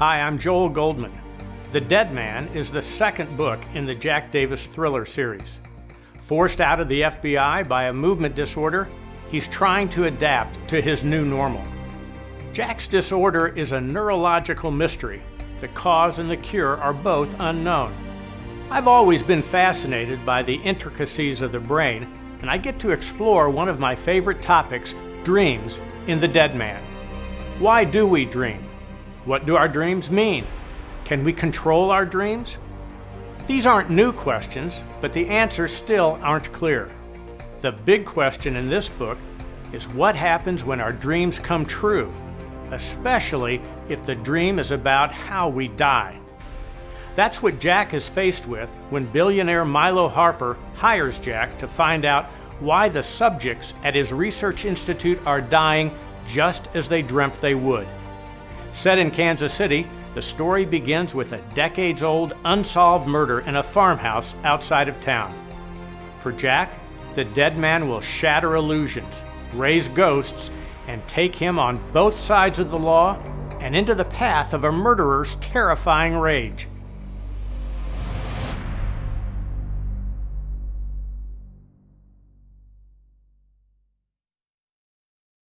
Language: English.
Hi, I'm Joel Goldman. The Dead Man is the second book in the Jack Davis thriller series. Forced out of the FBI by a movement disorder, he's trying to adapt to his new normal. Jack's disorder is a neurological mystery. The cause and the cure are both unknown. I've always been fascinated by the intricacies of the brain, and I get to explore one of my favorite topics, dreams, in The Dead Man. Why do we dream? What do our dreams mean? Can we control our dreams? These aren't new questions, but the answers still aren't clear. The big question in this book is what happens when our dreams come true, especially if the dream is about how we die. That's what Jack is faced with when billionaire Milo Harper hires Jack to find out why the subjects at his research institute are dying just as they dreamt they would. Set in Kansas City, the story begins with a decades old unsolved murder in a farmhouse outside of town. For Jack, the dead man will shatter illusions, raise ghosts, and take him on both sides of the law and into the path of a murderer's terrifying rage.